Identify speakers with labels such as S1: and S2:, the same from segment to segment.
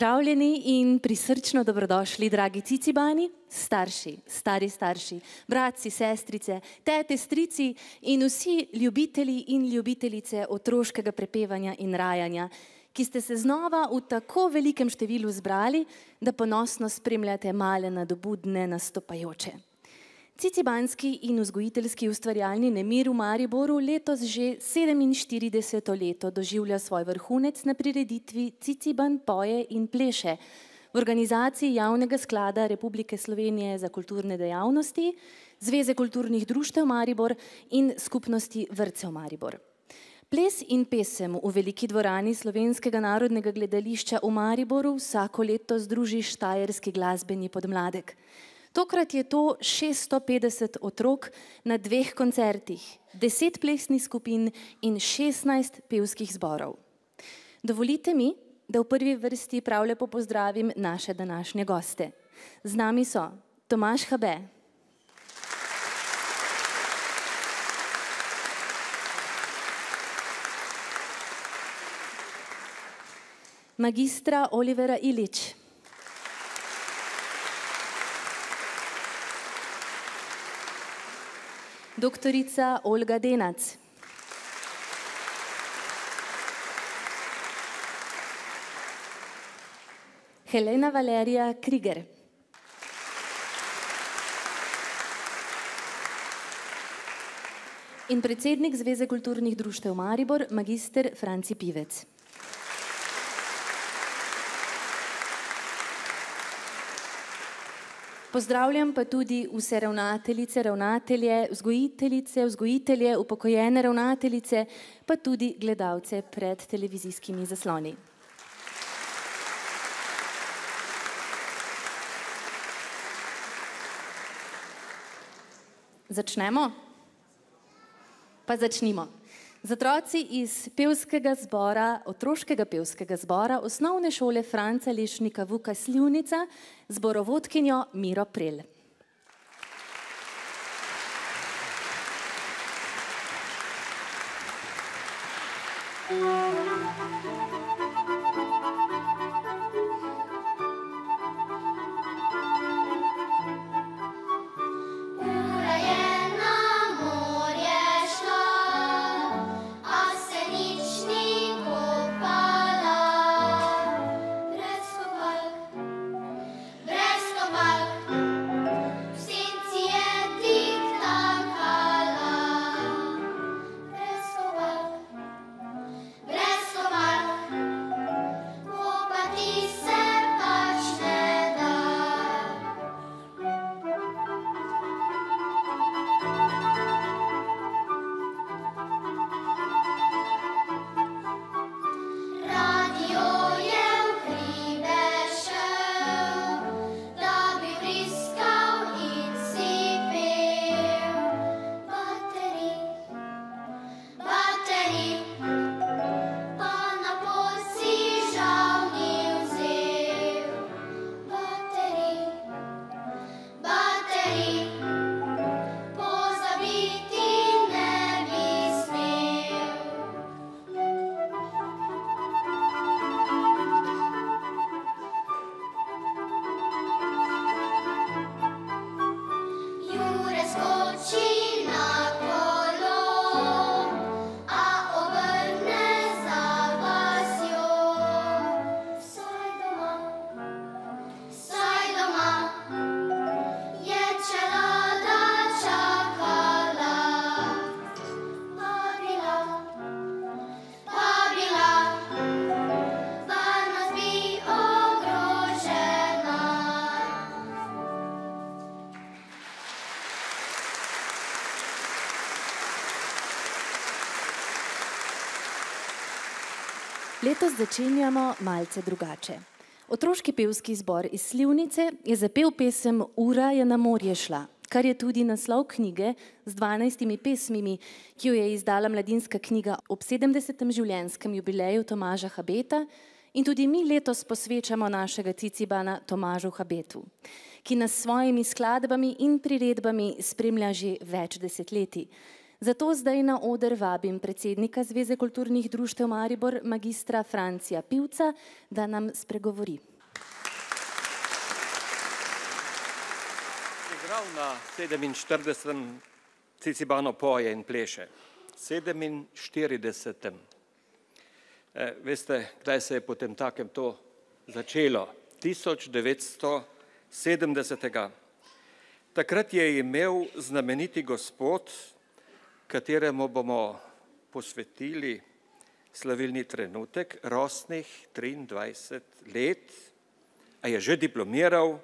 S1: Pozdravljeni in prisrčno dobrodošli, dragi cicibani, starši, stari starši, bratci, sestrice, tete, strici in vsi ljubitelji in ljubitelice otroškega prepevanja in rajanja, ki ste se znova v tako velikem številu zbrali, da ponosno spremljate male nadobudne nastopajoče. Cicibanski in vzgojiteljski ustvarjalni nemir v Mariboru letos že 47. leto doživlja svoj vrhunec na prireditvi Ciciban poje in pleše v organizaciji Javnega sklada Republike Slovenije za kulturne dejavnosti, Zveze kulturnih društev Maribor in skupnosti vrtcev Maribor. Ples in pesem v veliki dvorani Slovenskega narodnega gledališča v Mariboru vsako leto združi štajerski glasbeni podmladek. Tokrat je to 650 otrok na dveh koncertih, 10 plesnih skupin in 16 pevskih zborov. Dovolite mi, da v prvi vrsti prav lepo pozdravim naše današnje goste. Z nami so Tomaž Habe. Magistra Olivera Ilič. Doktorica Olga Denac. Helena Valerija Kriger. In predsednik Zveze kulturnih društev Maribor, magister Franci Pivec. Pozdravljam pa tudi vse ravnateljice, ravnatelje, vzgojiteljice, vzgojitelje, upokojene ravnateljice, pa tudi gledalce pred televizijskimi zasloni. Začnemo? Pa začnimo. Z otroci iz pevskega zbora, otroškega pevskega zbora osnovne šole Franca Lešnika Vuka Slivnica, zborovodkinjo Miro Prel. Začenjamo malce drugače. Otroški pevski zbor iz Slivnice je zapel pesem Ura je na morje šla, kar je tudi naslov knjige z dvanajstimi pesmimi, ki jo je izdala mladinska knjiga ob sedemdesetem življenjskem jubileju Tomaža Habeta in tudi mi letos posvečamo našega cicibana Tomažu Habetu, ki nas s svojimi skladbami in priredbami spremlja že več desetletij. Zato zdaj na oder vabim predsednika Zveze kulturnih društev Maribor, magistra Francija Pivca, da nam spregovori.
S2: Igral na 47. Cicibano poje in pleše. 47. E, veste, kdaj se je potem takem to začelo? 1970. Takrat je imel znameniti gospod, kateremu bomo posvetili slavilni trenutek, rosnih 23 let, a je že diplomiral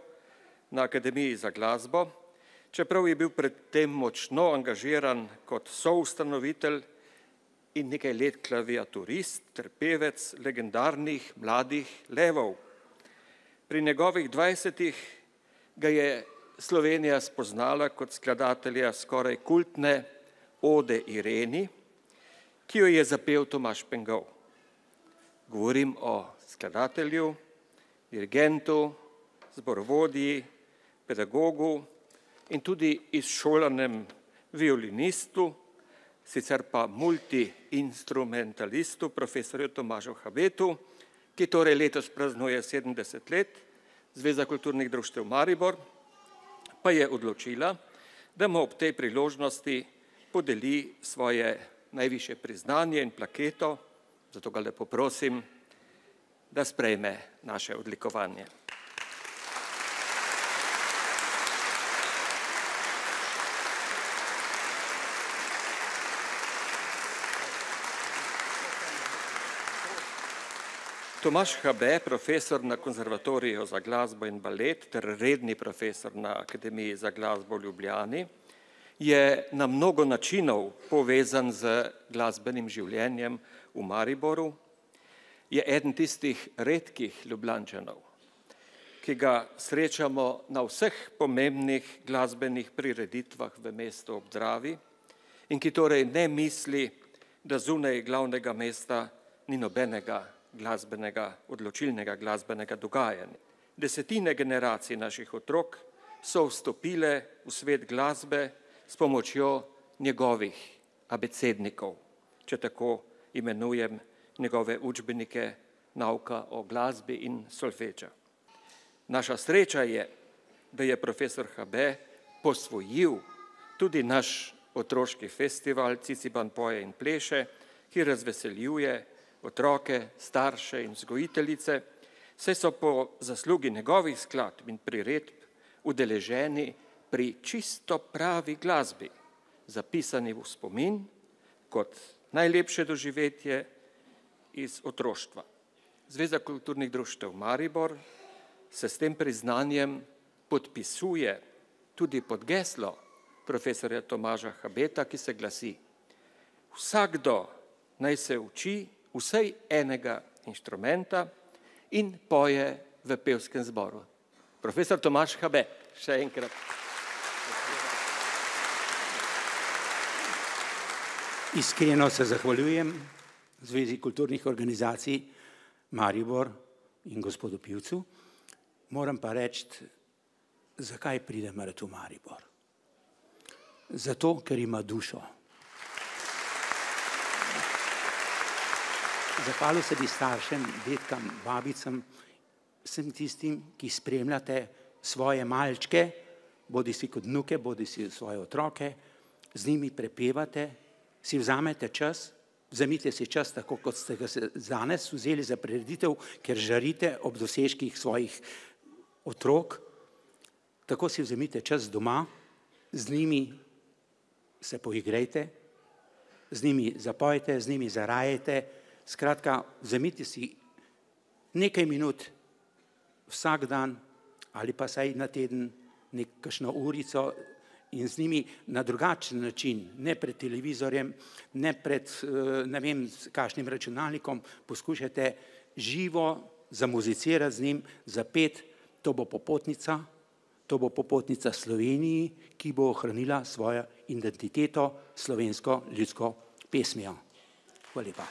S2: na Akademiji za glasbo, čeprav je bil predtem močno angažiran kot soustanovitelj in nekaj let klaviaturist, trpevec legendarnih mladih levov. Pri njegovih dvajsetih ga je Slovenija spoznala kot skladatelja skoraj kultne ode Ireni, ki jo je zapel Tomaš Pengov. Govorim o skladatelju, dirigentu, zborovodji, pedagogu in tudi izšolanem violinistu, sicer pa multiinstrumentalistu, profesorju Tomažu Habetu, ki torej letos praznuje 70 let, Zveza kulturnih društev Maribor pa je odločila, da mu ob tej priložnosti podeli svoje najviše priznanje in plaketo, zato ga lepo prosim, da sprejme naše odlikovanje. Tomaš Habe, profesor na konzervatoriju za glasbo in balet ter redni profesor na Akademiji za glasbo v Ljubljani, je na mnogo načinov povezan z glasbenim življenjem v Mariboru, je eden tistih redkih ljubljančanov, ki ga srečamo na vseh pomembnih glasbenih prireditvah v mestu ob Dravi in ki torej ne misli, da zunaj glavnega mesta ni nobenega glasbenega, odločilnega glasbenega dogajanja. Desetine generacij naših otrok so vstopile v svet glasbe, s pomočjo njegovih abecednikov, če tako imenujem njegove učbenike nauka o glasbi in solfeča. Naša sreča je, da je profesor Habe posvojil tudi naš otroški festival Ciciban poje in pleše, ki razveseljuje otroke, starše in vzgojiteljice, saj so po zaslugi njegovih skladb in priredb udeleženi pri čisto pravi glasbi, zapisani v spomin kot najlepše doživetje iz otroštva. Zveza kulturnih društev Maribor se s tem priznanjem podpisuje tudi pod geslo profesorja Tomaža Habeta, ki se glasi: Vsakdo naj se uči vsej enega inštrumenta in poje v pevskem zboru. Profesor Tomaž Habe, še enkrat.
S3: Iskreno se zahvaljujem Zvezi kulturnih organizacij Maribor in gospodu Pivcu. Moram pa reči, zakaj pride Maratu Maribor. Zato, ker ima dušo. Zahvalil se bi staršem, detkam, babicam, vsem tistim, ki spremljate svoje malčke, bodi si kot vnuke, bodi si svoje otroke, z njimi prepevate, si vzamete čas, vzemite si čas, tako kot ste ga danes vzeli za prireditev, ker žarite ob dosežkih svojih otrok, tako si vzemite čas doma, z njimi se poigrajte, z njimi zapojte, z njimi zarajajte, skratka, vzemite si nekaj minut vsak dan ali pa saj na teden nekakšno urico, in z njimi na drugačen način, ne pred televizorjem, ne pred eh, ne vem, kakšnim računalnikom, poskušajte živo zamuzicirati z njim, zapet, to bo popotnica, to bo popotnica Sloveniji, ki bo ohranila svojo identiteto slovensko ljudsko pesmijo. Hvala lepa.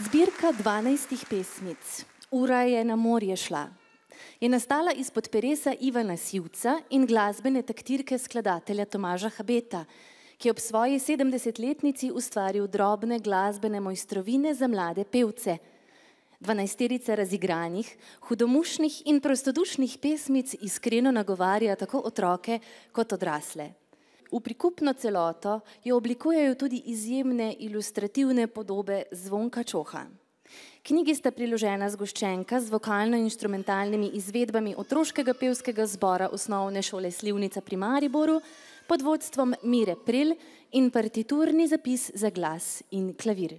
S1: Zbirka dvanajstih pesmic. Ura je na morje šla. Je nastala izpod peresa Ivana Sivca in glasbene taktirke skladatelja Tomaža Habeta, ki je ob svoji 70-letnici ustvaril drobne glasbene mojstrovine za mlade pevce. Dvanajsterica razigranih, hudomušnih in prostodušnih pesmic iskreno nagovarja tako otroke kot odrasle. V prikupno celoto jo oblikujejo tudi izjemne ilustrativne podobe zvonka čoha. Knjigi sta priložena zgoščenka z vokalno-instrumentalnimi izvedbami otroškega pevskega zbora osnovne šole Slivnica pri Mariboru pod vodstvom Mire Pril in partiturni zapis za glas in klavir.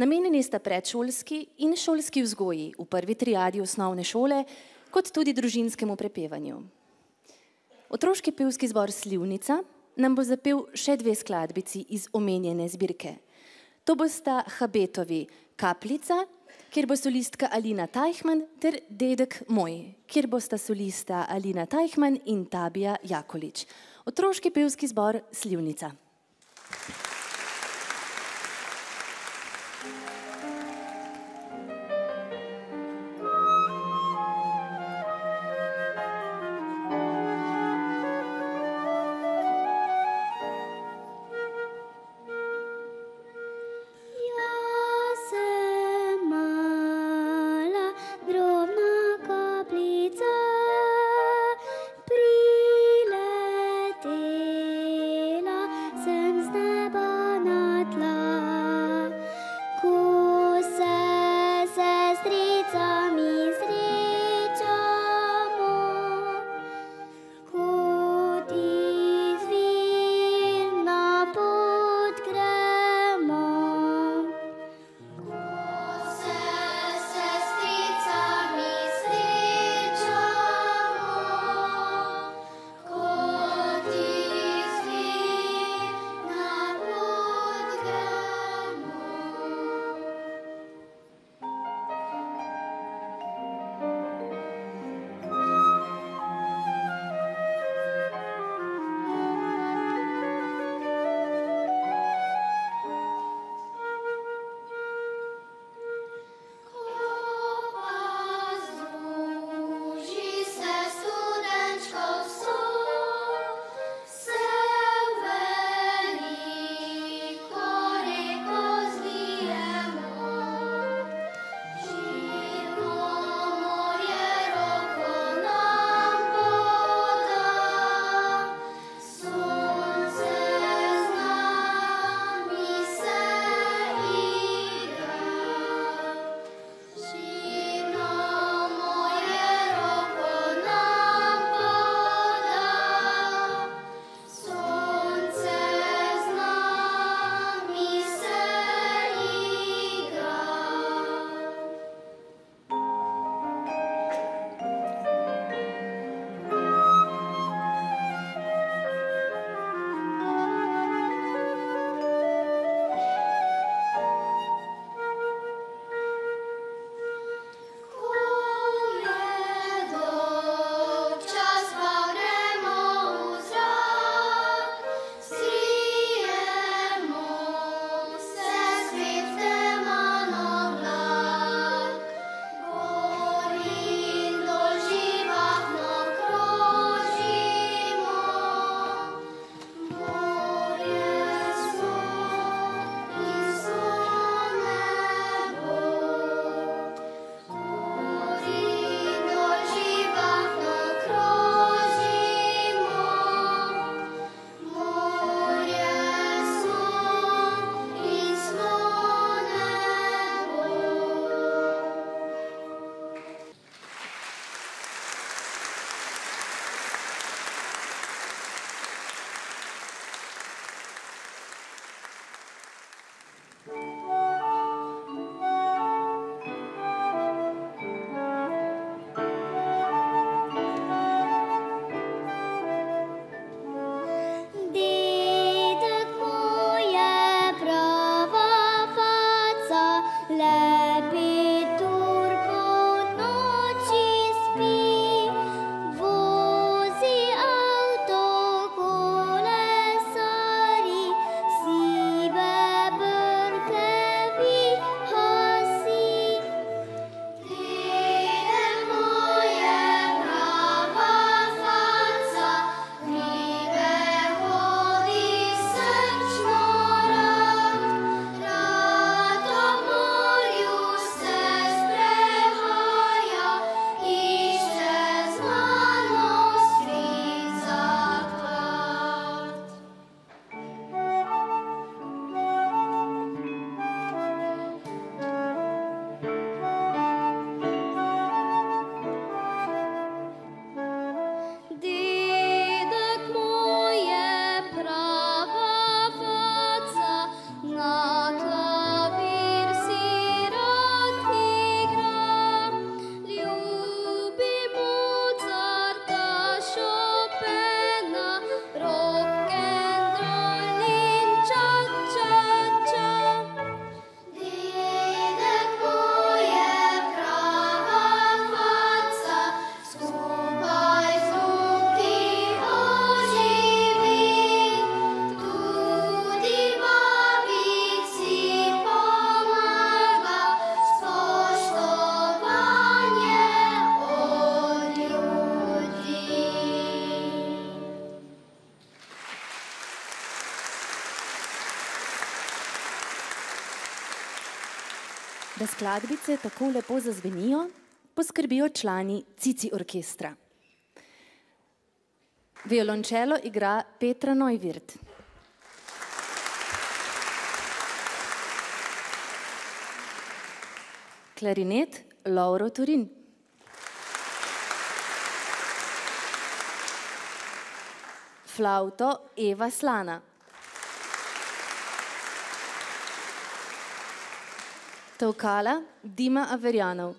S1: Namenjeni sta predšolski in šolski vzgoji v prvi triadi osnovne šole, kot tudi družinskemu prepevanju. Otroški pevski zbor Slivnica nam bo zapel še dve skladbici iz omenjene zbirke. To bosta Habetovi Kapljica, kjer bo solistka Alina Tajhman, ter Dedek moj, kjer bosta solista Alina Tajhman in Tabija Jakolič. Otroški pevski zbor Slivnica.
S4: Da skladbice tako lepo zazvenijo, poskrbijo člani Cici orkestra. Violončelo igra Petra Neuwirth. Klarinet Lauro Turin. Flauto Eva Slana. Tolkala Dima Averjanov.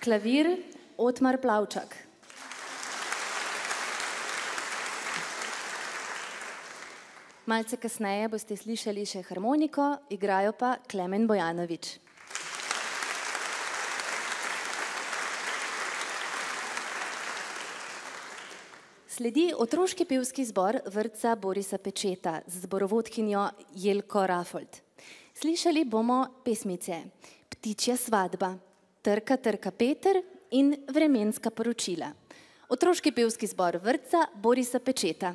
S4: Klavir Otmar Plavčak. Malce kasneje boste slišali še harmoniko, igrajo pa Klemen Bojanovič. Sledi otroški pevski zbor vrtca Borisa Pečeta z zborovodkinjo Jelko Rafold. Slišali bomo pesmice Ptičja svadba, Trka, trka Peter in Vremenska poročila. Otroški pevski zbor vrtca Borisa Pečeta.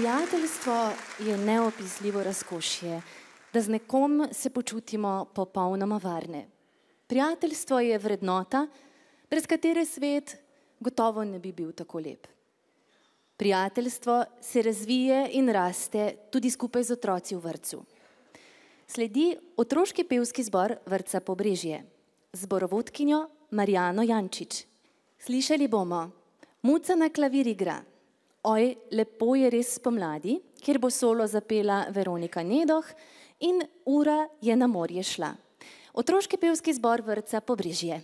S1: Prijateljstvo je neopisljivo razkošje, da z nekom se počutimo popolnoma varne. Prijateljstvo je vrednota, brez katere svet gotovo ne bi bil tako lep. Prijateljstvo se razvije in raste tudi skupaj z otroci v vrtu. Sledi otroški pevski zbor vrca Pobrežje, zborovodkinjo Marijano Jančič. Slišali bomo, muca na klavir igra. Oj, lepo je res spomladi, kjer bo solo zapela Veronika Nedoh in ura je na morje šla. Otroški pevski zbor vrca Pobrežje.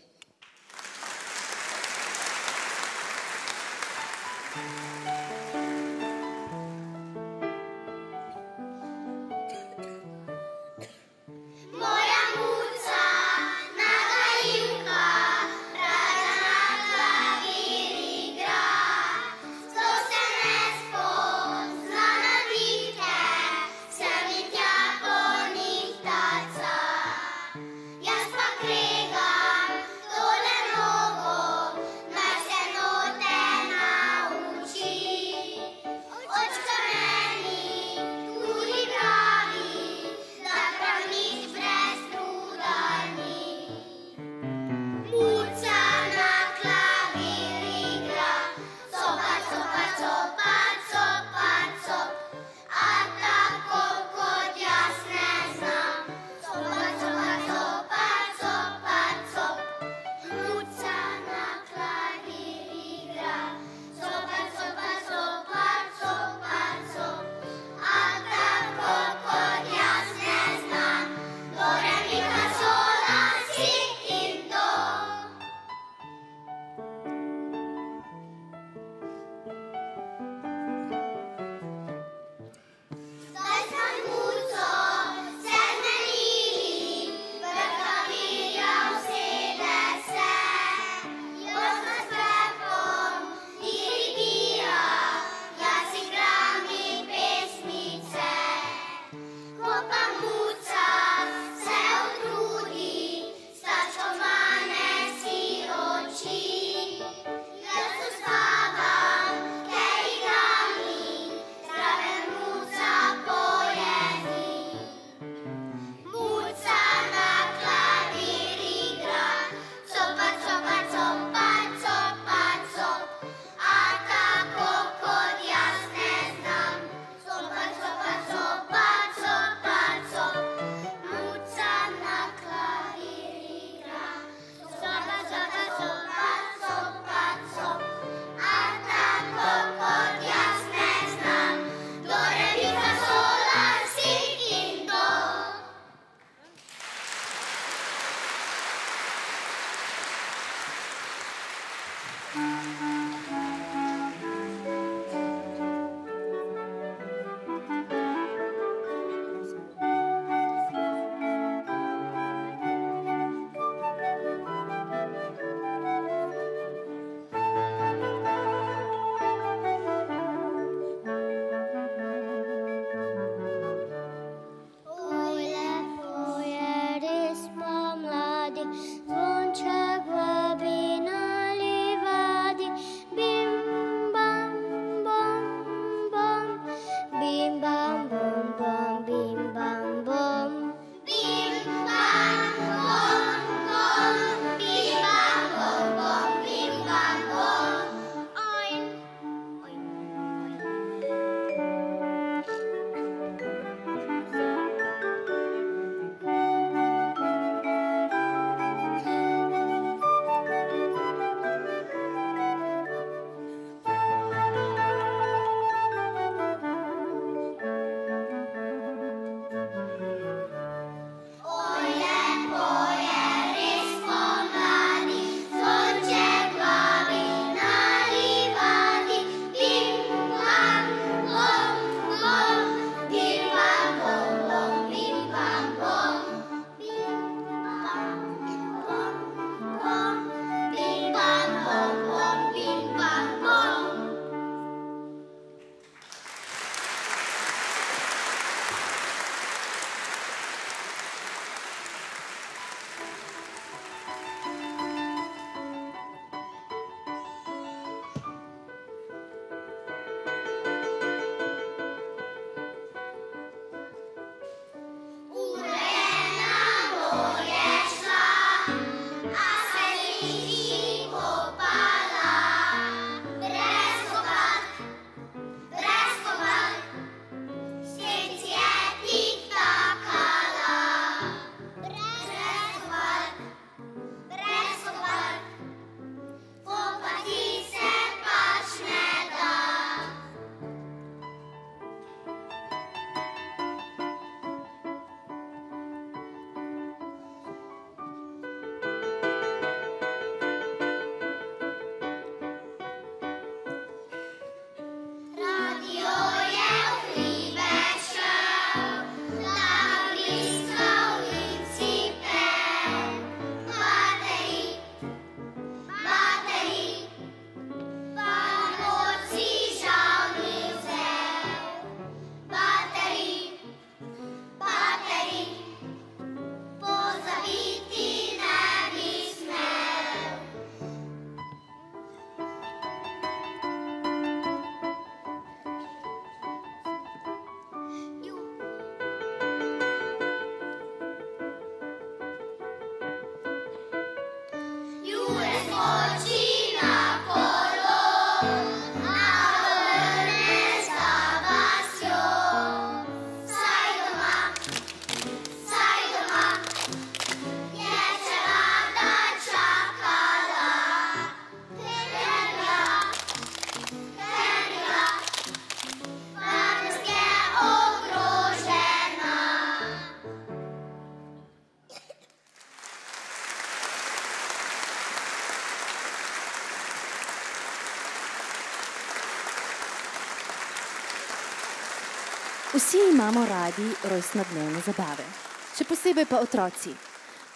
S1: Vsi imamo radi rojstnodnevne zabave, še posebej pa otroci.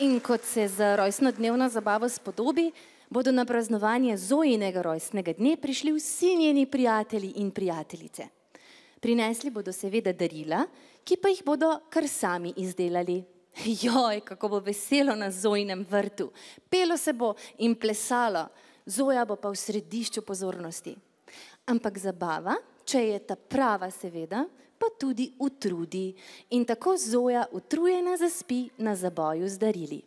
S1: In kot se za rojstnodnevno zabavo spodobi, bodo na praznovanje Zojinega rojstnega dne prišli vsi njeni prijatelji in prijateljice. Prinesli bodo seveda darila, ki pa jih bodo kar sami izdelali. Joj, kako bo veselo na Zojinem vrtu. Pelo se bo in plesalo, Zoja bo pa v središču pozornosti. Ampak zabava, če je ta prava seveda, pa tudi utrudi in tako Zoja utrujena zaspi na zaboju z darili.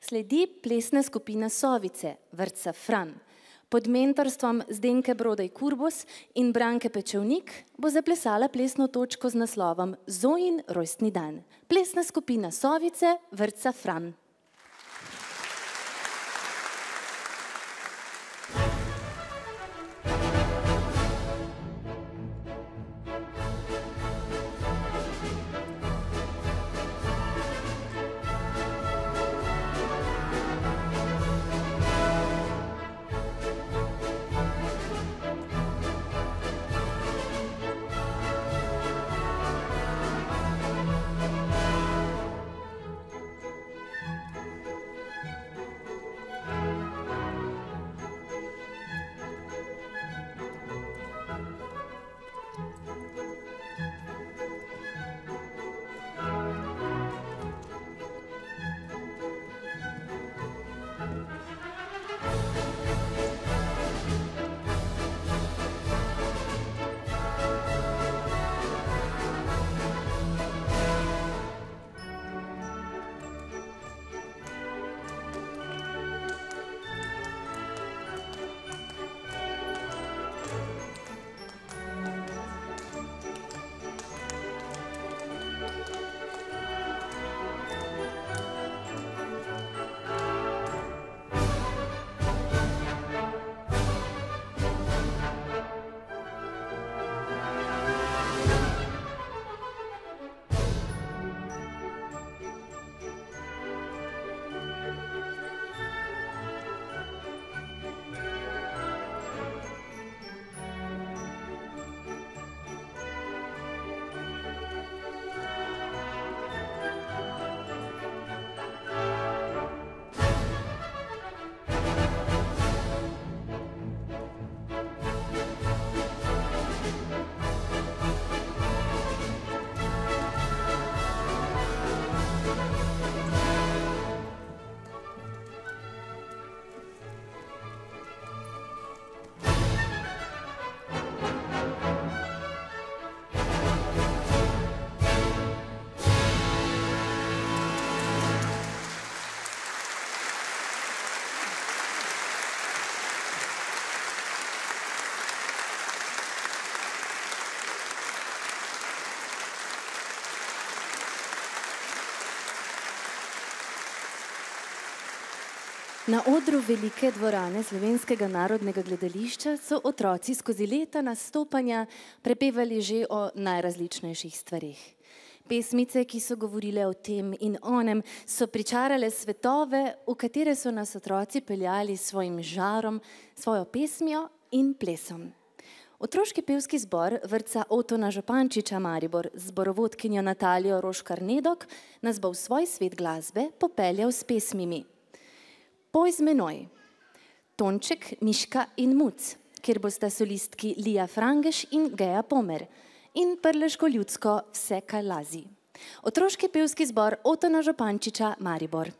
S1: Sledi plesna skupina Sovice, vrtca Fran. Pod mentorstvom Zdenke Brodej Kurbus in Branke Pečevnik bo zaplesala plesno točko z naslovom Zojin rojstni dan. Plesna skupina Sovice, vrtca Fran. Na odru velike dvorane Slovenskega narodnega gledališča so otroci skozi leta nastopanja prepevali že o najrazličnejših stvarih. Pesmice, ki so govorile o tem in onem, so pričarale svetove, v katere so nas otroci peljali s svojim žarom, svojo pesmijo in plesom. Otroški pevski zbor vrca Otona Župančiča Maribor z zborovodkinjo Natalijo Roškar Nedok nas bo v svoj svet glasbe popeljal s pesmimi. Poj z menoj, Tonček, Miška in Muc, kjer bosta solistki Lija Frangeš in Geja Pomer in prleško ljudsko Vse kaj lazi. Otroški pevski zbor Otona Župančiča Maribor.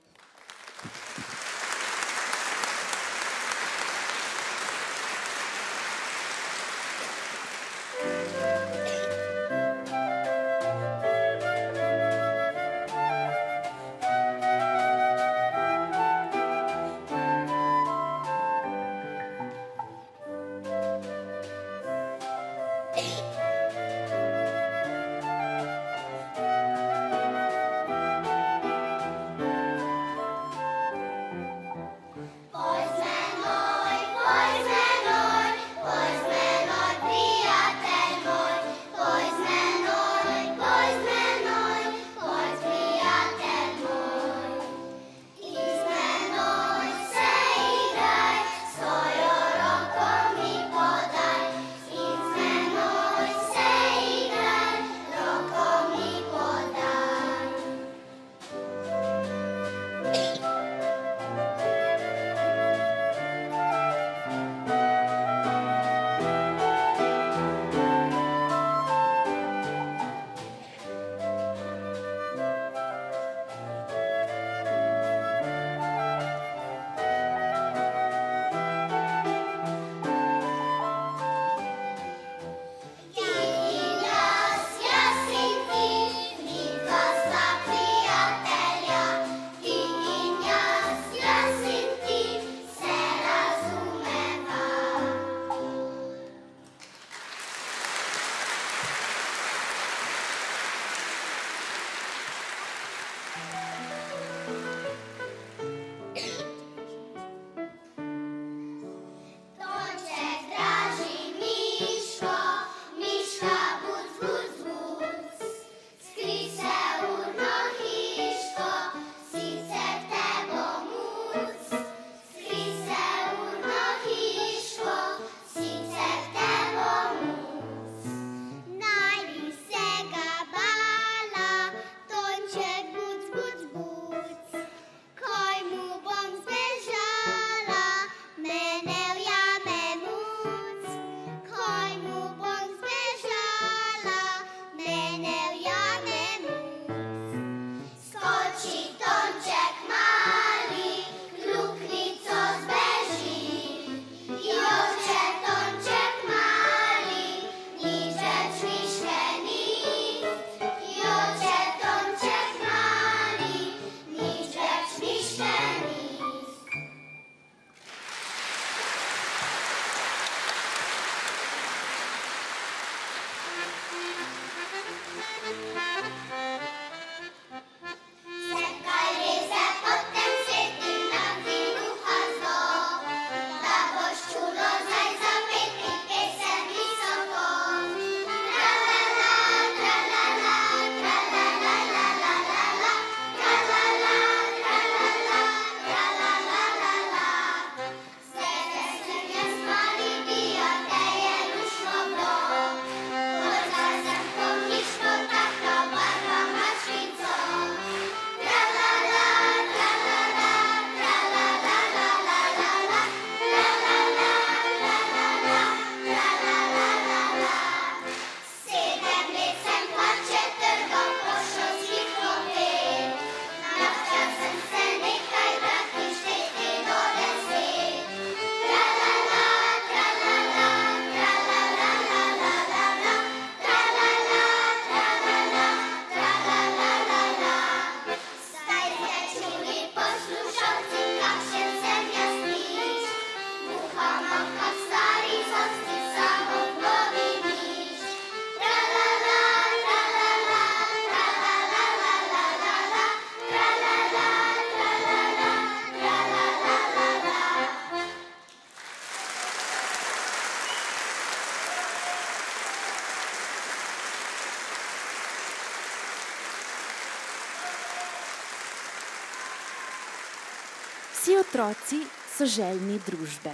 S1: Otroci so željni družbe,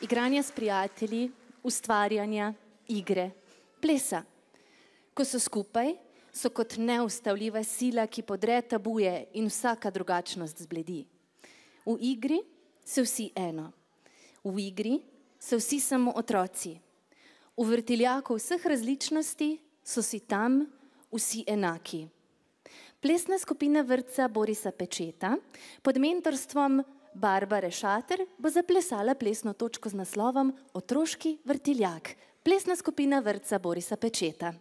S1: igranja s prijatelji, ustvarjanja, igre, plesa. Ko so skupaj, so kot neustavljiva sila, ki podre tabuje in vsaka drugačnost zbledi. V igri so vsi eno, v igri so vsi samo otroci. V vrtiljaku vseh različnosti so si tam vsi enaki. Plesna skupina vrtca Borisa Pečeta pod mentorstvom Barbare Šater bo zaplesala plesno točko z naslovom Otroški vrtiljak. Plesna skupina vrtca Borisa Pečeta.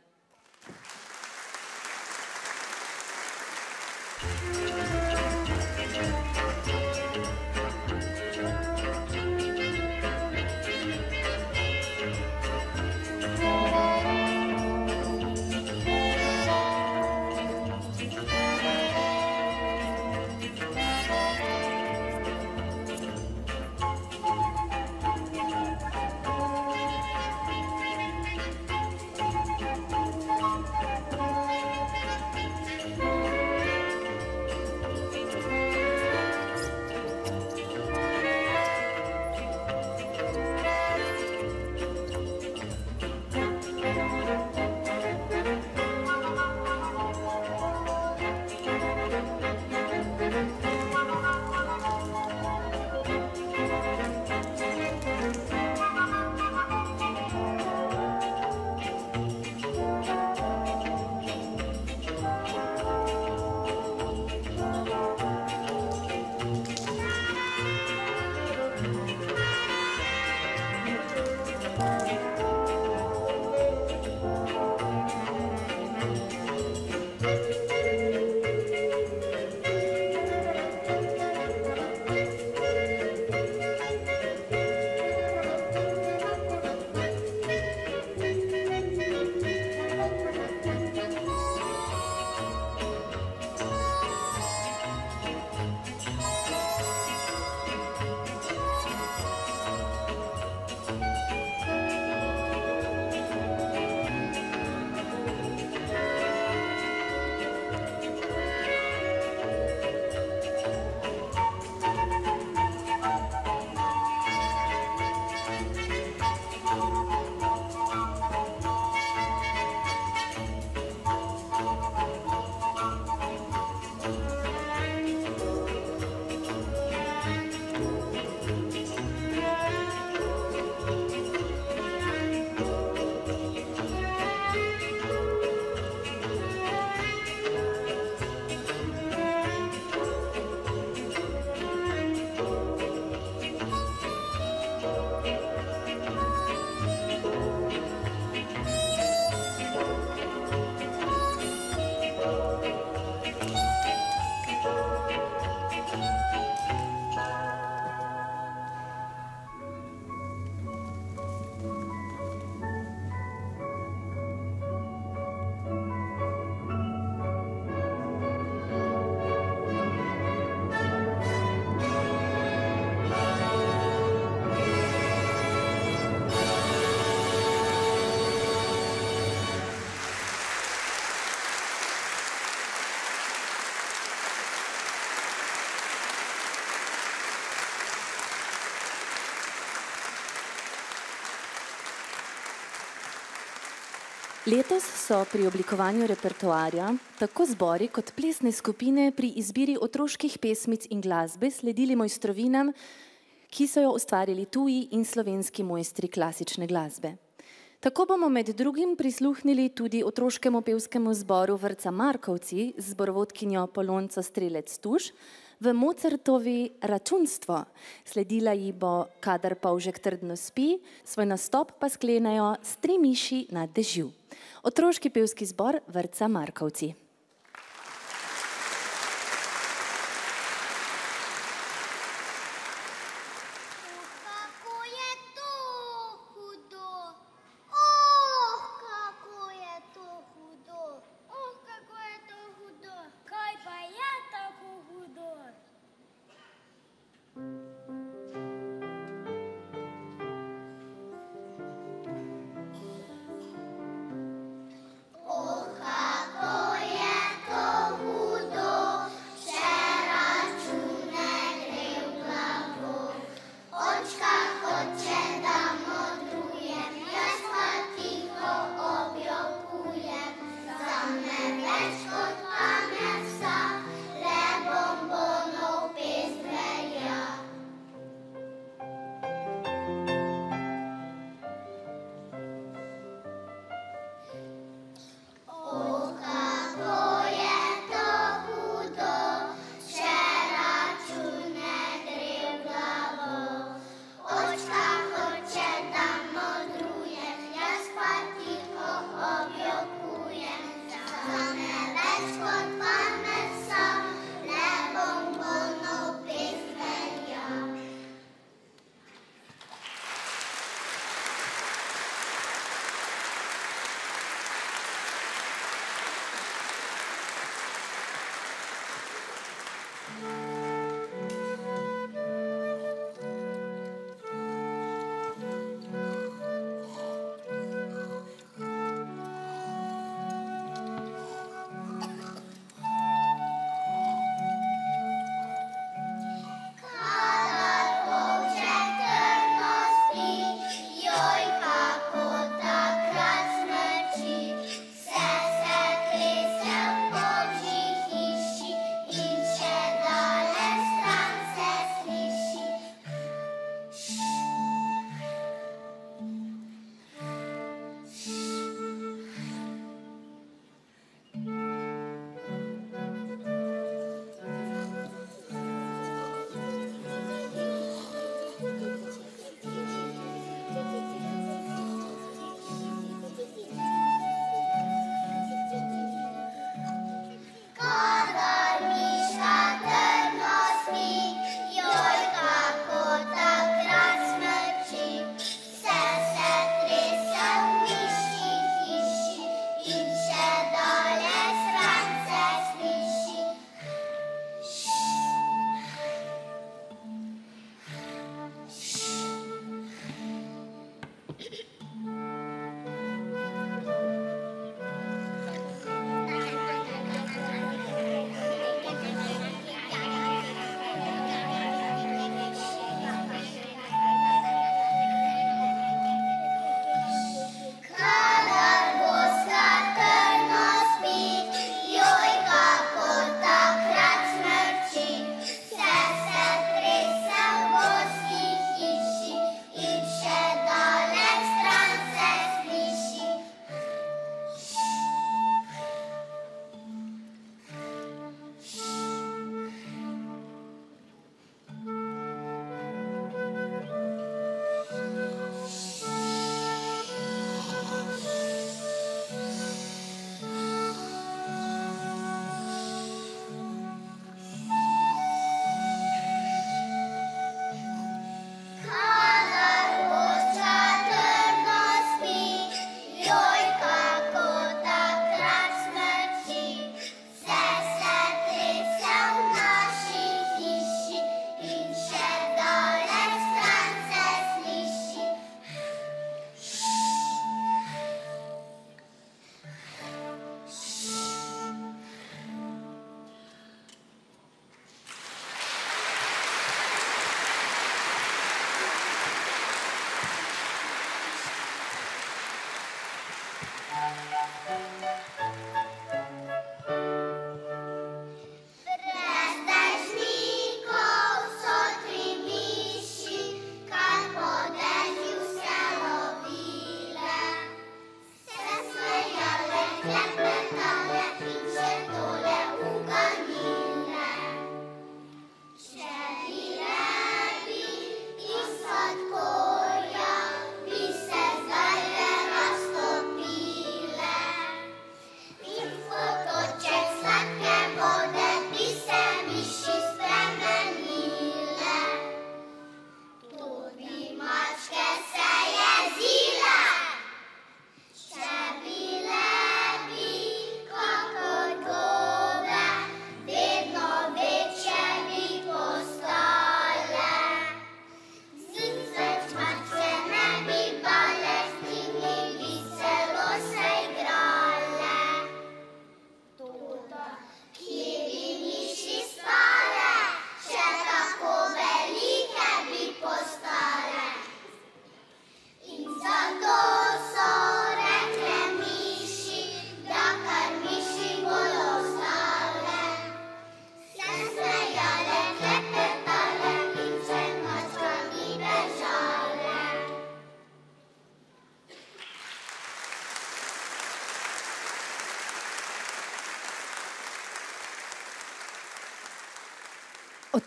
S1: Letos so pri oblikovanju repertoarja tako zbori kot plesne skupine pri izbiri otroških pesmic in glasbe sledili mojstrovinam, ki so jo ustvarili tuji in slovenski mojstri klasične glasbe. Tako bomo med drugim prisluhnili tudi otroškemu pevskemu zboru vrca Markovci z zborovodkinjo Polonco Strelec Tuš v Mozartovi računstvo. Sledila ji bo Kadar Pavžek trdno spi, svoj nastop pa sklenajo s tri miši na dežju. Otroški pevski zbor vrca Markovci.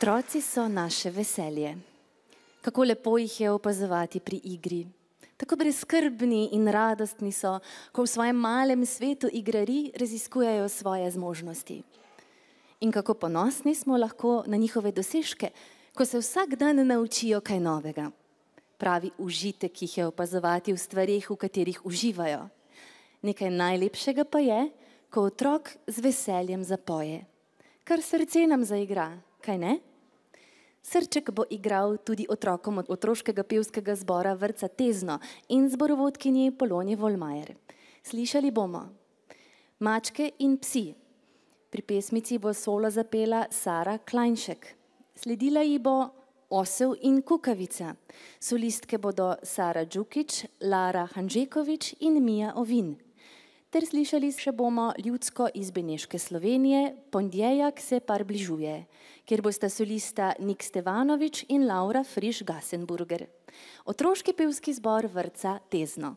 S1: Otroci so naše veselje. Kako lepo jih je opazovati pri igri. Tako brezkrbni in radostni so, ko v svojem malem svetu igrari raziskujejo svoje zmožnosti. In kako ponosni smo lahko na njihove dosežke, ko se vsak dan naučijo kaj novega. Pravi užitek jih je opazovati v stvarih, v katerih uživajo. Nekaj najlepšega pa je, ko otrok z veseljem zapoje, kar srce nam zaigra,
S4: kaj ne? Srček bo igral tudi otrokom od otroškega pevskega zbora Vrca Tezno in zborovodkinji Poloni Volmajer. Slišali bomo Mačke in psi. Pri pesmici bo solo zapela Sara Klajnšek. Sledila ji bo Osev in Kukavica. Solistke bodo Sara Đukič, Lara Hanžekovič in Mija Ovin ter slišali še bomo ljudsko iz Beneške Slovenije, Pondjejak se par bližuje, kjer bosta solista Nik Stevanovič in Laura Friš Gassenburger. Otroški pevski zbor vrca Tezno.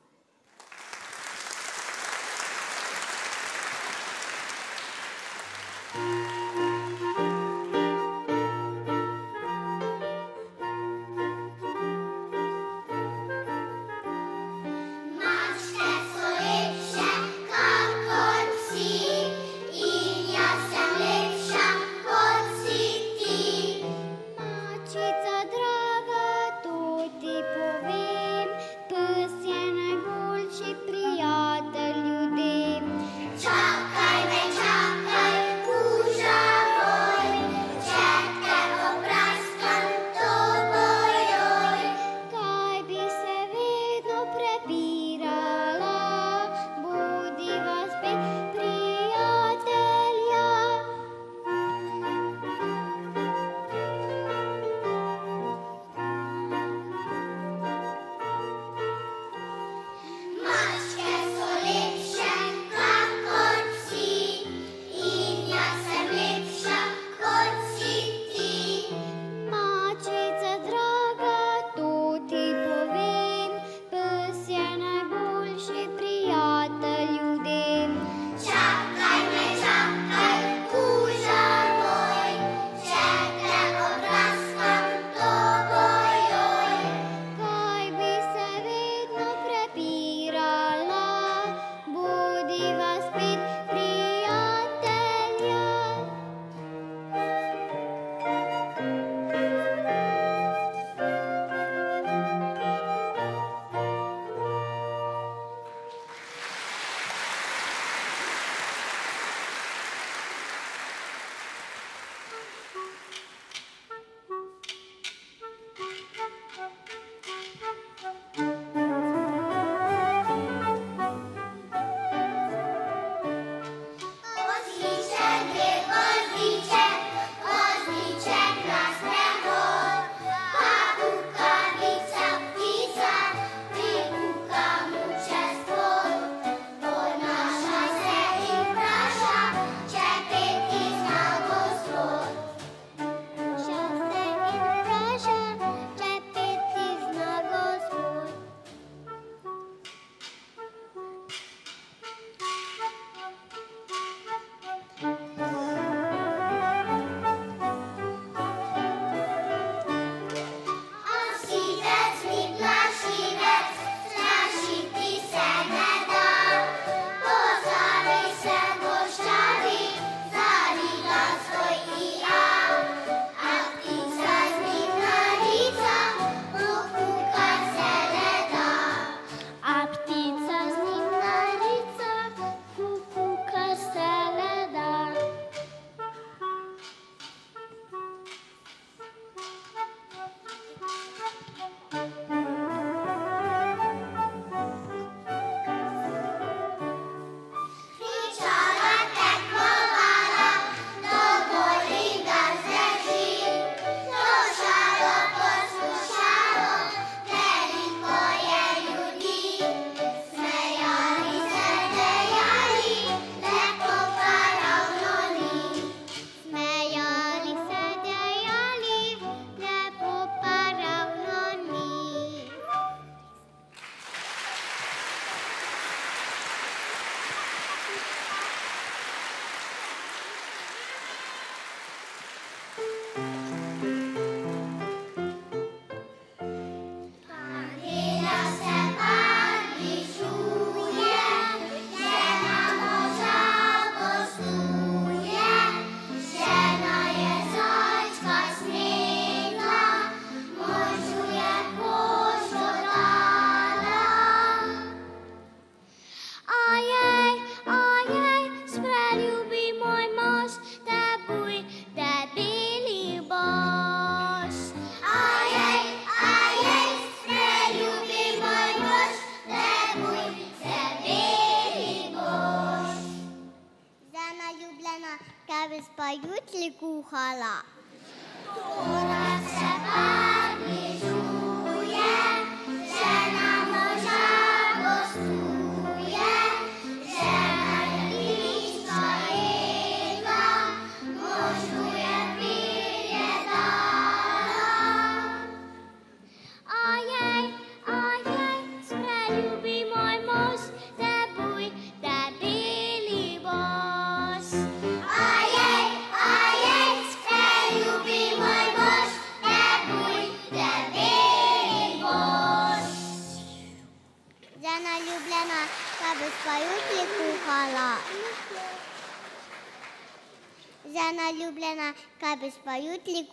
S4: Boš pa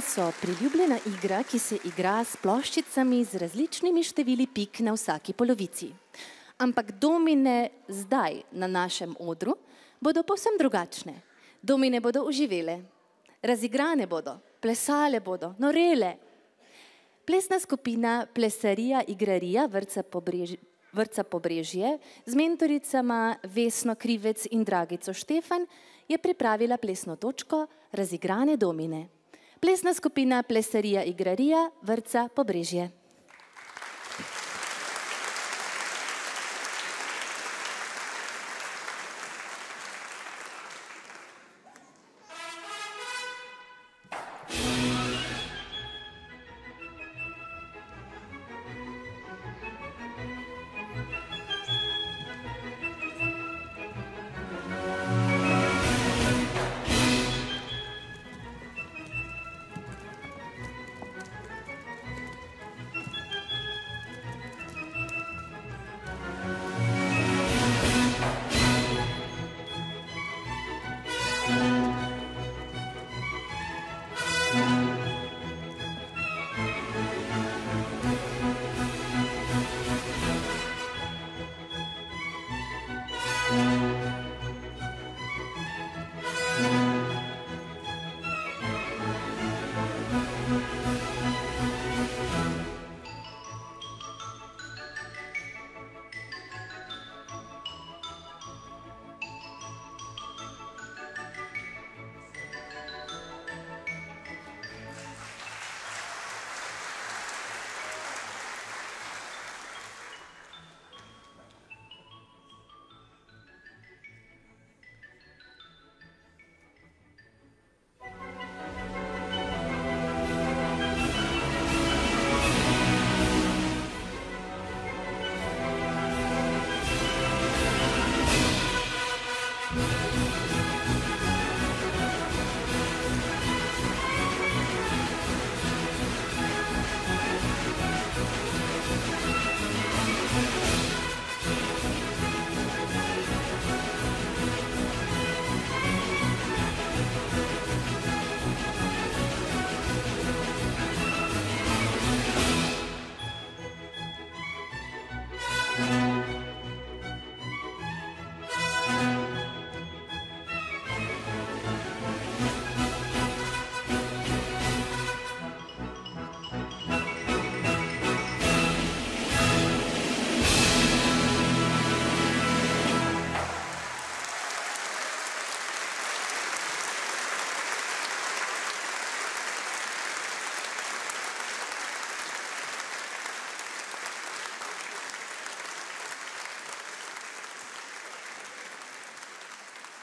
S1: Domine so priljubljena igra, ki se igra s ploščicami z različnimi števili pik na vsaki polovici. Ampak domine zdaj na našem odru bodo povsem drugačne. Domine bodo uživele, razigrane bodo, plesale bodo, norele. Plesna skupina Plesarija Igrarija vrca Pobrež, vrca Pobrežje z mentoricama Vesno Krivec in Dragico Štefan je pripravila plesno točko Razigrane domine. Plesna skupina Plesarija Igrarija vrca Pobrežje.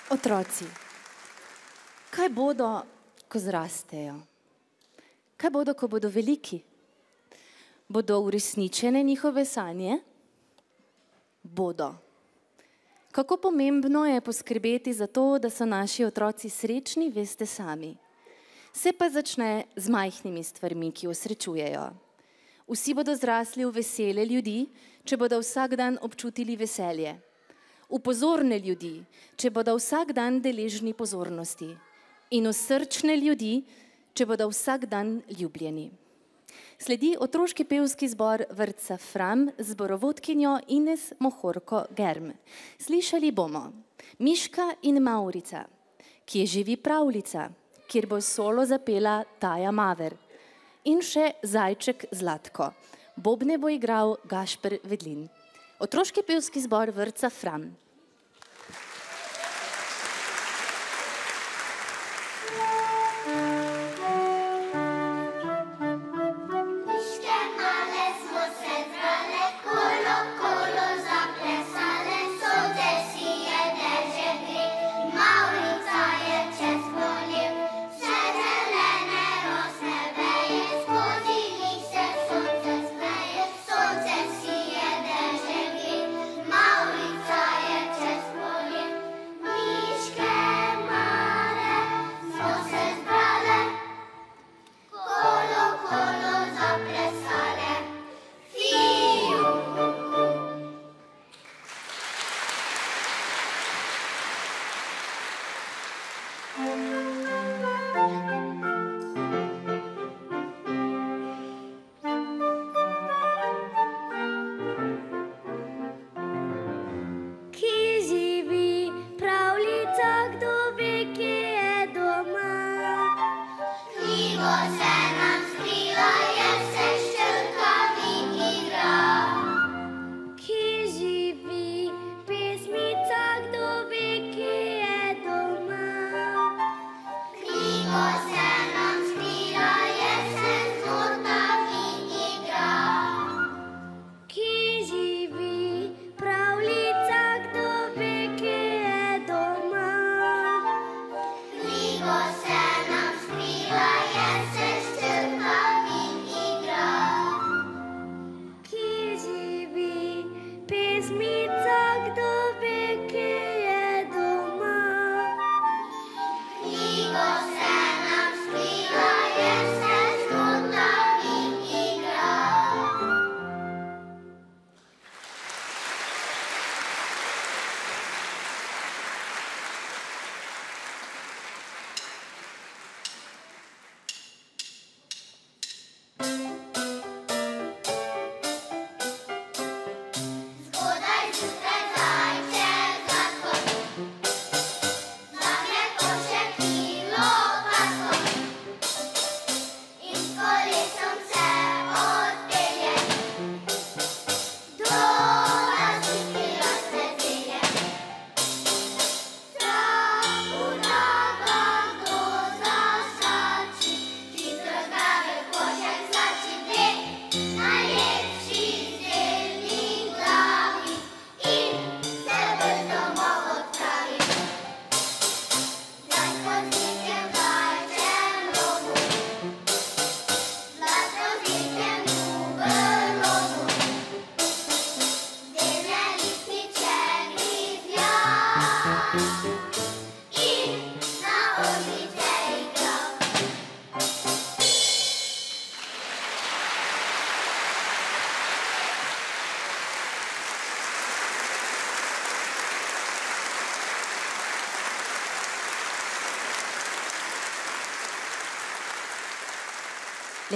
S1: Otroci, kaj bodo, ko zrastejo? Kaj bodo, ko bodo veliki? Bodo uresničene njihove sanje? Bodo.
S4: Kako pomembno je poskrbeti za to, da so naši otroci srečni, veste sami. Se pa začne z majhnimi stvarmi, ki osrečujejo. Vsi bodo zrasli v vesele ljudi, če bodo vsak dan občutili veselje. V pozorne ljudi, če bodo vsak dan deležni pozornosti. In v srčne ljudi, če bodo vsak dan ljubljeni. Sledi otroški pevski zbor vrtca Fram z borovodkinjo Ines Mohorko Germ. Slišali bomo Miška in Maurica, ki je živi pravljica, kjer bo solo zapela Taja Maver in še Zajček Zlatko. Bobne bo igral Gašper Vedlin. Otroški pevski zbor vrtca Fram.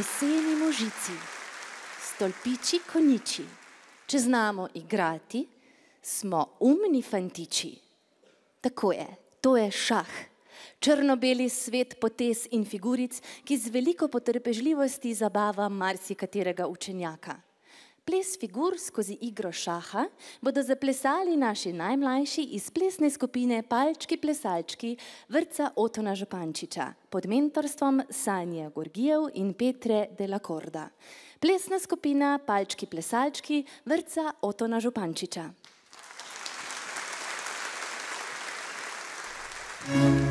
S4: Leseni možici, stolpiči konjiči. Če znamo igrati, smo umni fantiči. Tako je, to je šah. Črno-beli svet potez in figuric, ki z veliko potrpežljivosti zabava marsikaterega učenjaka. Ples figur skozi igro šaha bodo zaplesali naši najmlajši iz plesne skupine Palčki plesalčki vrca Otona Župančiča pod mentorstvom Sanje Gorgijev in Petre Delakorda. Plesna skupina Palčki plesalčki vrca Otona Župančiča.
S5: Miške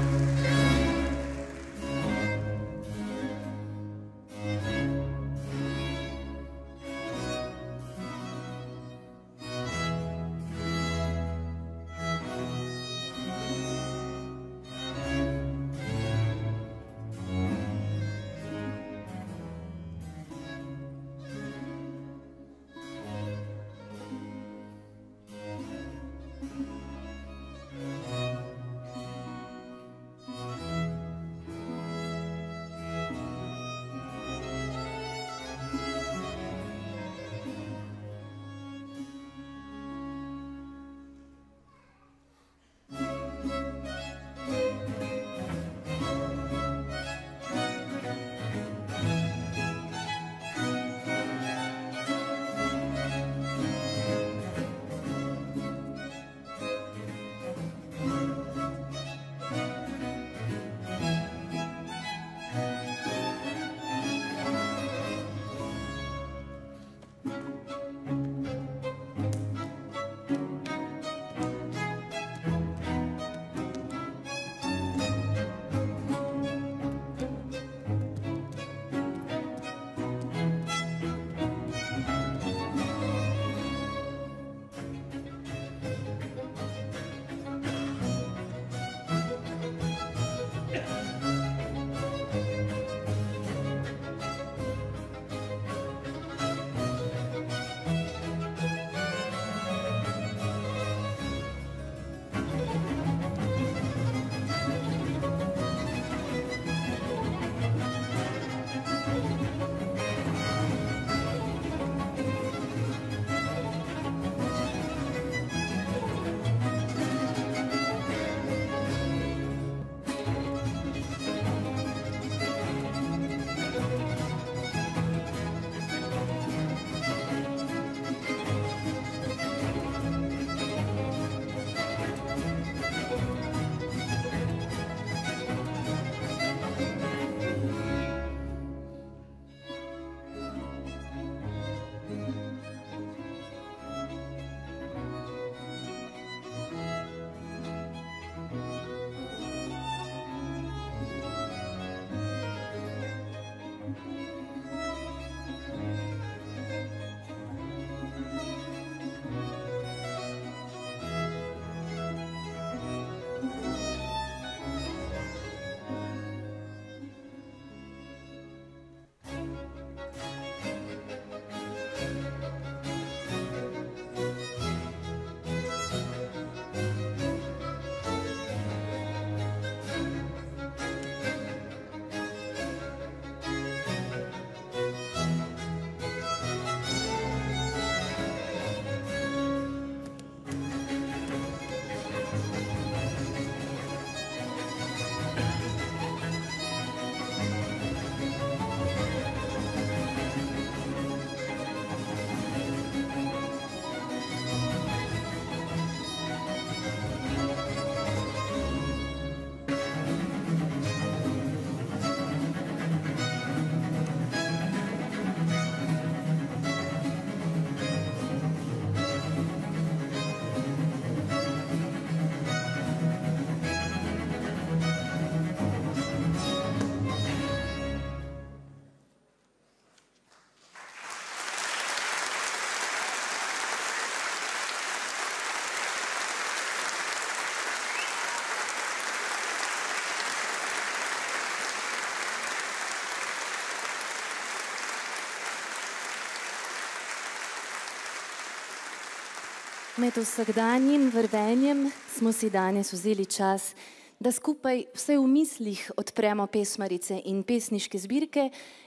S4: Med vsakdanjim vrvenjem smo si danes vzeli čas, da skupaj vse v mislih odpremo pesmarice in pesniške zbirke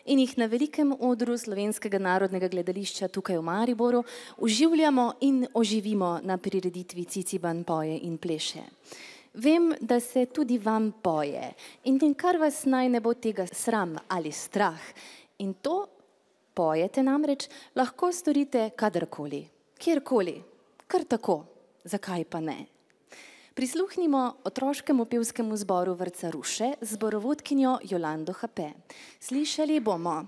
S4: in jih na velikem odru Slovenskega narodnega gledališča tukaj v Mariboru uživljamo in oživimo na prireditvi Ciciban poje in pleše. Vem, da se tudi vam poje in kar vas naj ne bo tega sram ali strah. In to pojete namreč lahko storite kadarkoli, kjerkoli, kar tako, zakaj pa ne. Prisluhnimo otroškemu pevskemu zboru vrca Ruše z zborovodkinjo Jolando Hape. Slišali bomo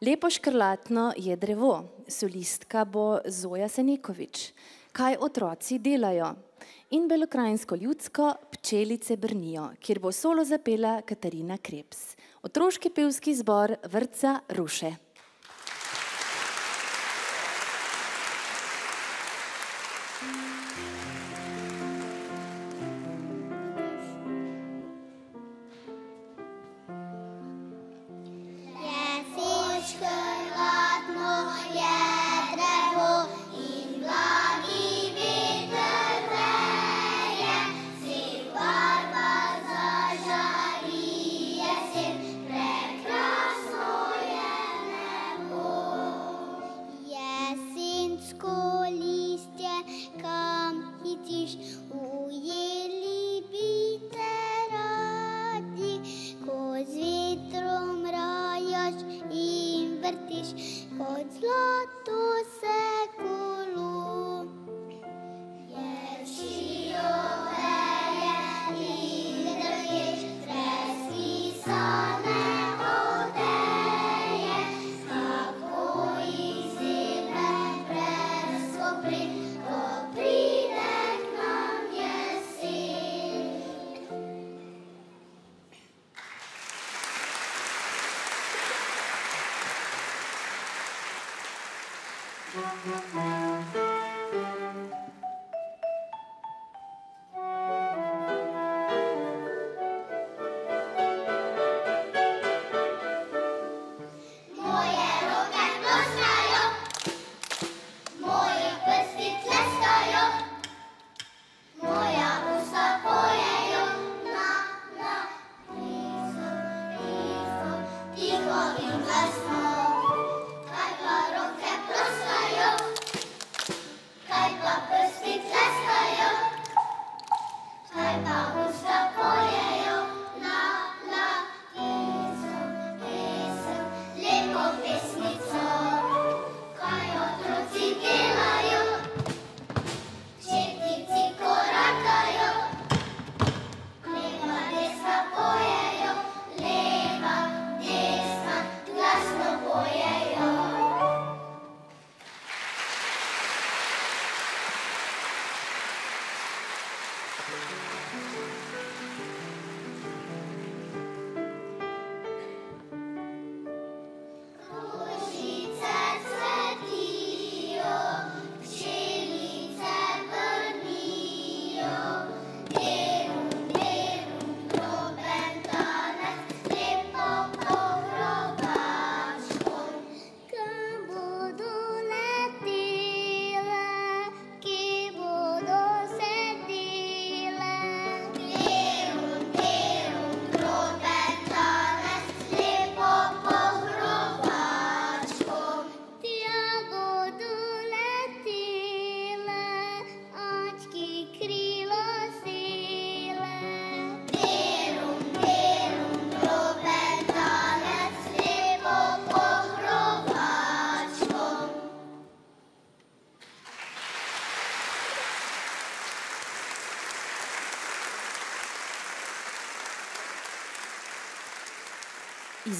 S4: Lepo škrlatno je drevo, solistka bo Zoja Senekovič. Kaj otroci delajo? In belokrajinsko ljudsko Pčelice brnijo, kjer bo solo zapela Katarina Krebs. Otroški pevski zbor vrca Ruše.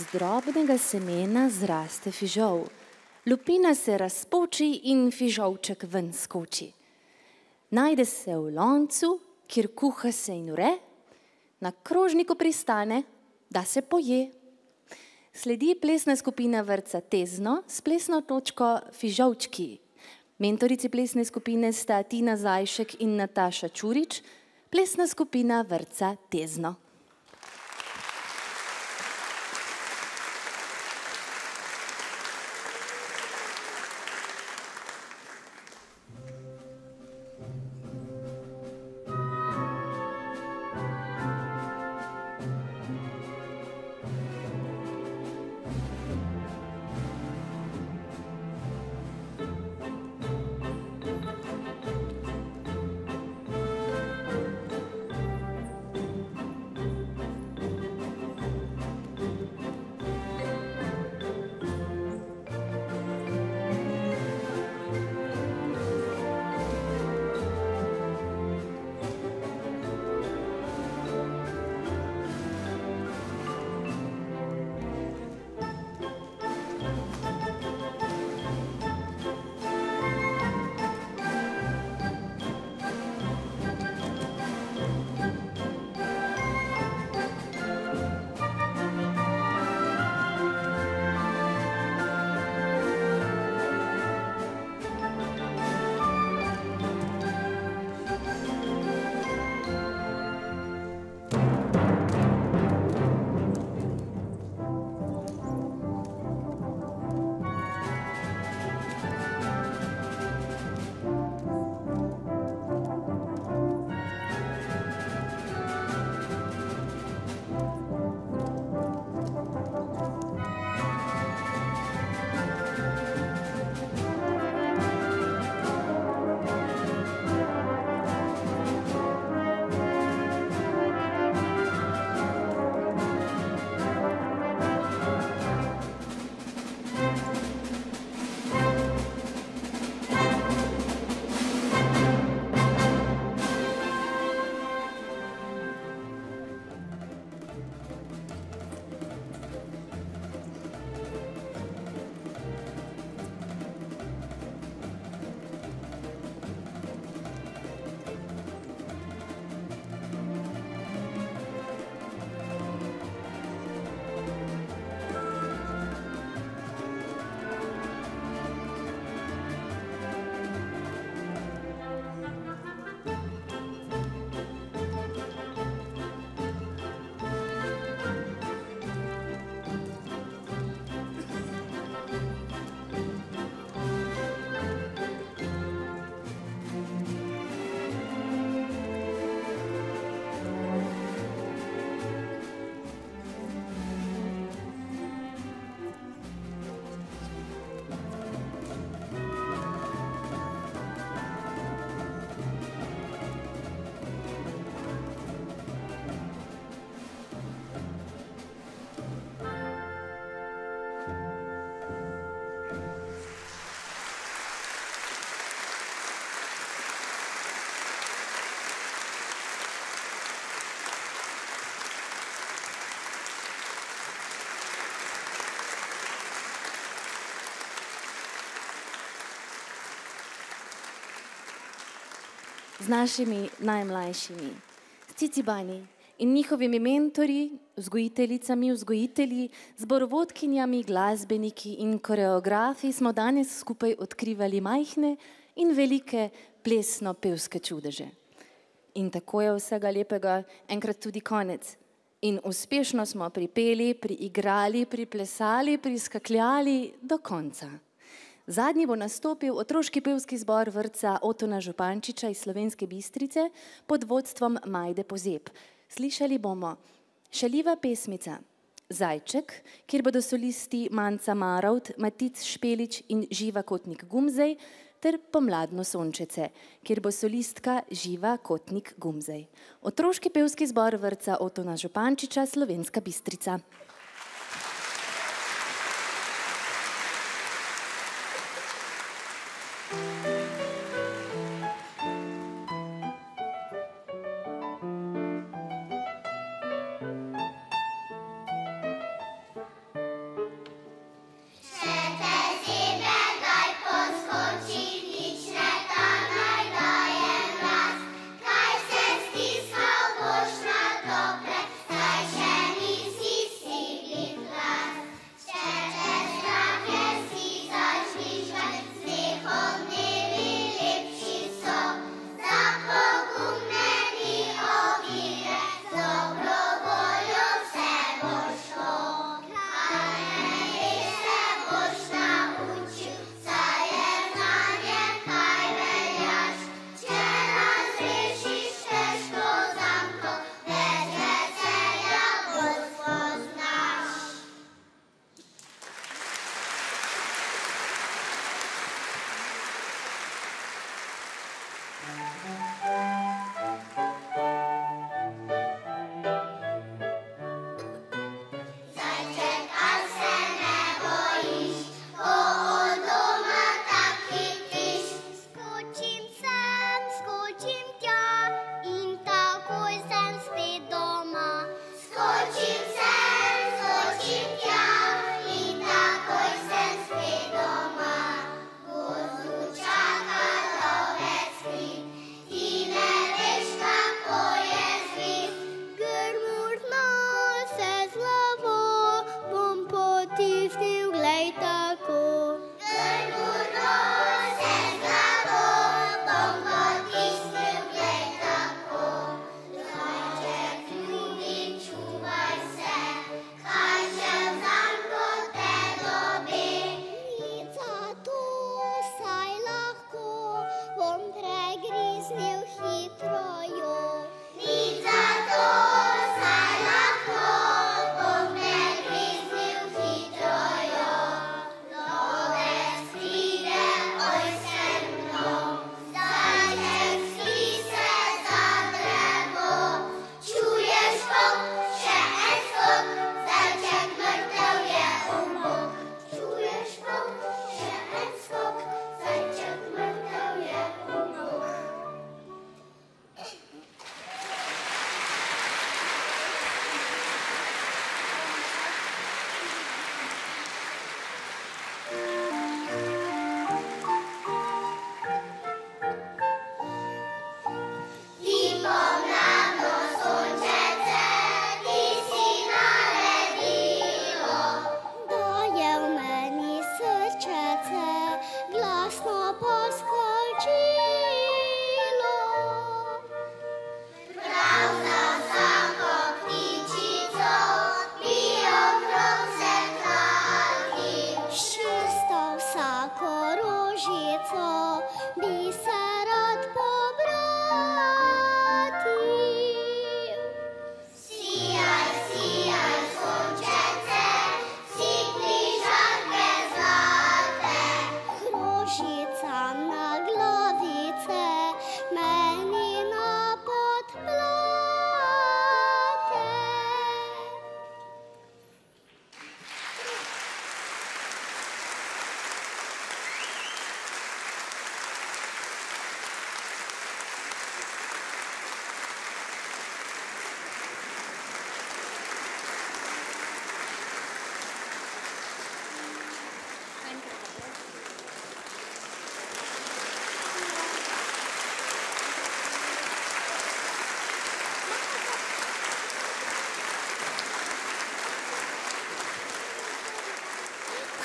S4: Iz drobnega semena zraste fižol, lupina se razpoči in fižolček ven skoči. Najde se v loncu, kjer kuha se in ure, na krožniku pristane, da se poje. Sledi plesna skupina vrca Tezno s plesno točko Fižolčki. Mentorici plesne skupine sta Tina Zajšek in Nataša Čurič, plesna skupina vrca Tezno.
S1: Našimi najmlajšimi, s Cicibani in njihovimi mentori, vzgojiteljicami, vzgojitelji, zborovodkinjami, glasbeniki in koreografi smo danes skupaj odkrivali majhne in velike plesno-pevske čudeže. In tako je vsega lepega enkrat tudi konec. In uspešno smo pripeli, priigrali, priplesali, priskakljali do konca. Zadnji bo nastopil otroški pevski zbor vrca Otona Župančiča iz Slovenske Bistrice pod vodstvom Majde Pozeb. Slišali bomo šaljiva pesmica Zajček, kjer bodo solisti Manca Marovt, Matic Špelič in Živa Kotnik Gumzej ter Pomladno sončece, kjer bo solistka Živa Kotnik Gumzej. Otroški pevski zbor vrca Otona Župančiča Slovenska Bistrica.
S4: still later go.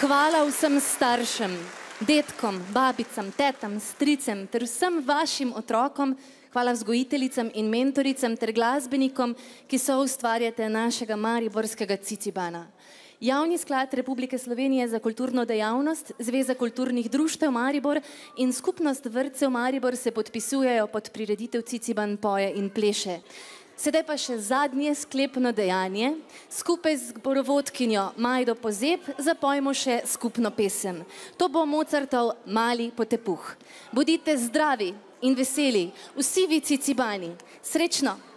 S1: Hvala vsem staršem, detkom, babicam, tetam, stricem ter vsem vašim otrokom, hvala vzgojiteljicam in mentoricam ter glasbenikom, ki so ustvarjate našega mariborskega Cicibana. Javni sklad Republike Slovenije za kulturno dejavnost, Zveza kulturnih društev Maribor in skupnost vrtcev Maribor se podpisujejo pod prireditev Ciciban poje in pleše. Sedaj pa še zadnje sklepno dejanje. Skupaj z borovodkinjo Majdo Pozeb zapojmo še skupno pesem. To bo Mozartov Mali potepuh. Bodite zdravi in veseli, vsi vi Cicibani. Srečno!